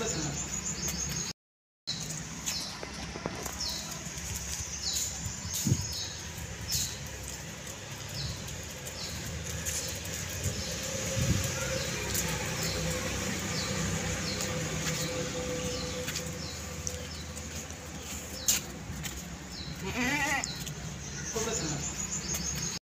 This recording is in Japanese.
Listen. Mm-mm.